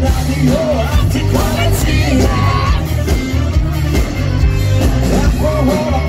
Quality. Alcohol.